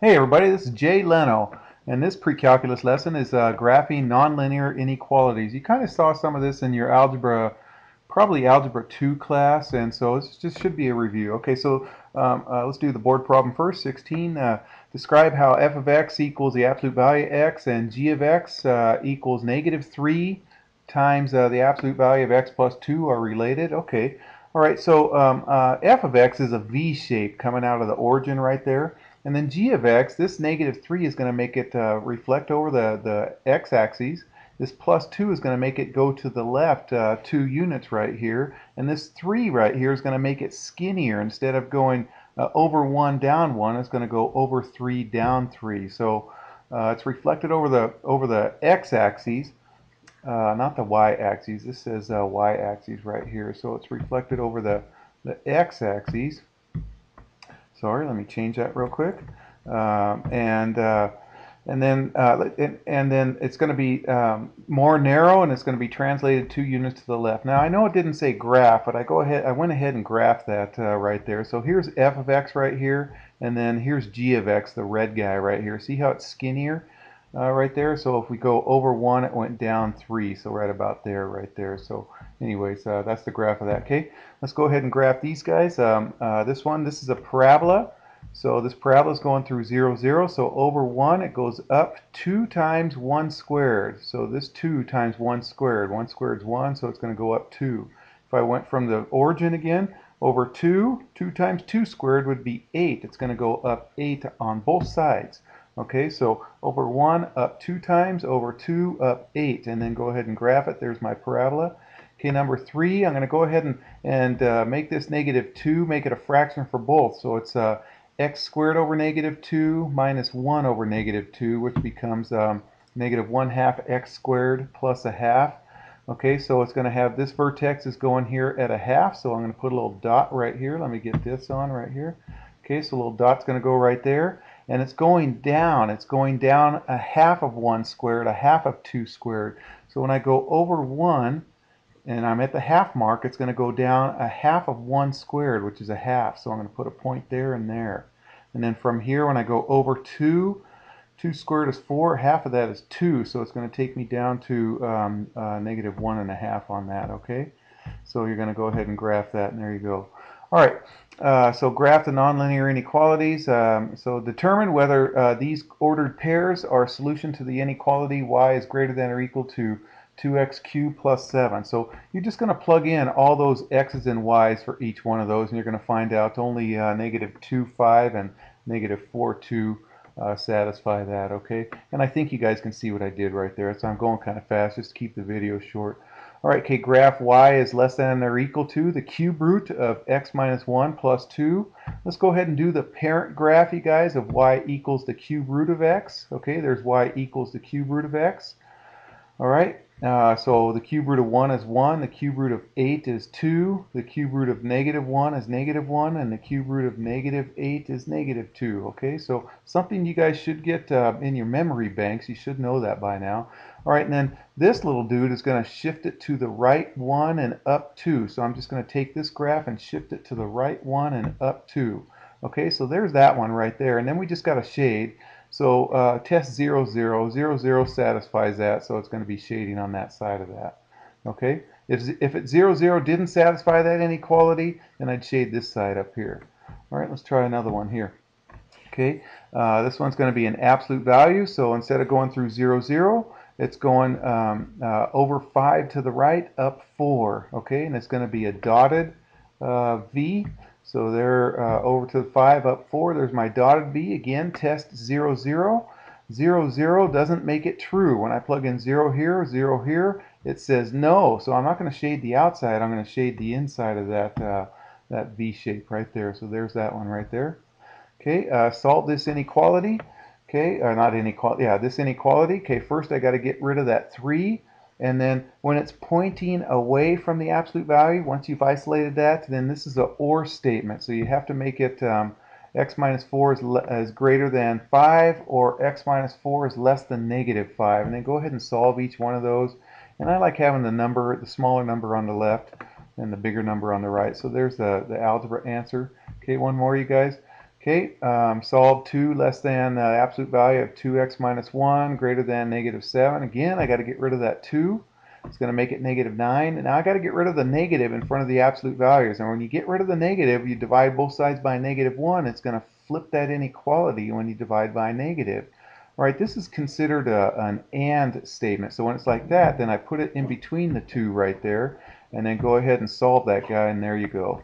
Hey everybody, this is Jay Leno, and this pre-calculus lesson is uh, graphing nonlinear inequalities. You kind of saw some of this in your algebra, probably algebra 2 class, and so this just should be a review. Okay, so um, uh, let's do the board problem first. 16, uh, describe how f of x equals the absolute value of x and g of x uh, equals negative 3 times uh, the absolute value of x plus 2 are related. Okay, all right, so um, uh, f of x is a v shape coming out of the origin right there. And then g of x, this negative 3 is going to make it uh, reflect over the, the x-axis. This plus 2 is going to make it go to the left uh, 2 units right here. And this 3 right here is going to make it skinnier. Instead of going uh, over 1 down 1, it's going to go over 3 down 3. So uh, it's reflected over the, over the x-axis. Uh, not the y-axis. This says uh, y-axis right here. So it's reflected over the, the x-axis. Sorry, let me change that real quick. Um, and uh, and then uh, and, and, then it's going to be um, more narrow and it's going to be translated two units to the left. Now I know it didn't say graph, but I go ahead I went ahead and graphed that uh, right there. So here's f of x right here, and then here's g of x, the red guy right here. See how it's skinnier? Uh, right there. So if we go over one, it went down three. So right about there, right there. So anyways, uh, that's the graph of that. Okay, let's go ahead and graph these guys. Um, uh, this one, this is a parabola. So this parabola is going through 0, 0. So over 1, it goes up 2 times 1 squared. So this 2 times 1 squared. 1 squared is 1, so it's going to go up 2. If I went from the origin again, over 2, 2 times 2 squared would be 8. It's going to go up 8 on both sides. Okay, so over 1 up 2 times, over 2 up 8, and then go ahead and graph it. There's my parabola. Okay, number 3, I'm going to go ahead and, and uh, make this negative 2, make it a fraction for both. So it's uh, x squared over negative 2 minus 1 over negative 2, which becomes um, negative 1 half x squared plus a half. Okay, so it's going to have this vertex is going here at a half, so I'm going to put a little dot right here. Let me get this on right here. Okay, so a little dot's going to go right there and it's going down. It's going down a half of 1 squared, a half of 2 squared. So when I go over 1, and I'm at the half mark, it's going to go down a half of 1 squared, which is a half. So I'm going to put a point there and there. And then from here, when I go over 2, 2 squared is 4, half of that is 2, so it's going to take me down to um, uh, negative 1 and a half on that, okay? So you're going to go ahead and graph that, and there you go. All right, uh, so graph the nonlinear inequalities. Um, so determine whether uh, these ordered pairs are a solution to the inequality y is greater than or equal to 2x cubed plus 7. So you're just going to plug in all those x's and y's for each one of those, and you're going to find out only uh, negative 2, 5 and negative 4, 2 uh, satisfy that, okay? And I think you guys can see what I did right there. So I'm going kind of fast just to keep the video short. All right, okay, graph y is less than or equal to the cube root of x minus 1 plus 2. Let's go ahead and do the parent graph, you guys, of y equals the cube root of x. Okay, there's y equals the cube root of x. All right, uh, so the cube root of 1 is 1, the cube root of 8 is 2, the cube root of negative 1 is negative 1, and the cube root of negative 8 is negative 2. Okay, so something you guys should get uh, in your memory banks. You should know that by now. All right, and then this little dude is going to shift it to the right 1 and up 2. So I'm just going to take this graph and shift it to the right 1 and up 2. Okay, so there's that one right there. And then we just got a shade. So uh, test 0, 0. 0, 0 satisfies that, so it's going to be shading on that side of that. Okay? If, if it 0, 0 didn't satisfy that inequality, then I'd shade this side up here. All right, let's try another one here. Okay, uh, this one's going to be an absolute value, so instead of going through 0, 0, it's going um, uh, over 5 to the right, up 4. Okay, and it's going to be a dotted uh, V. So there, uh, over to the 5, up 4, there's my dotted B. Again, test 0, 0. 0, 0 doesn't make it true. When I plug in 0 here, 0 here, it says no. So I'm not going to shade the outside. I'm going to shade the inside of that, uh, that V shape right there. So there's that one right there. Okay, uh, solve this inequality. Okay, or not inequality. Yeah, this inequality. Okay, first I got to get rid of that 3. And then when it's pointing away from the absolute value, once you've isolated that, then this is a OR statement. So you have to make it um, x minus 4 is, is greater than 5 or x minus 4 is less than negative 5. And then go ahead and solve each one of those. And I like having the number, the smaller number on the left and the bigger number on the right. So there's the, the algebra answer. Okay, one more, you guys. Okay, um, solve 2 less than the absolute value of 2x minus 1 greater than negative 7. Again, I got to get rid of that 2. It's going to make it negative 9. And now I got to get rid of the negative in front of the absolute values. And when you get rid of the negative, you divide both sides by negative 1. It's going to flip that inequality when you divide by a negative. All right, this is considered a, an AND statement. So when it's like that, then I put it in between the two right there, and then go ahead and solve that guy, and there you go.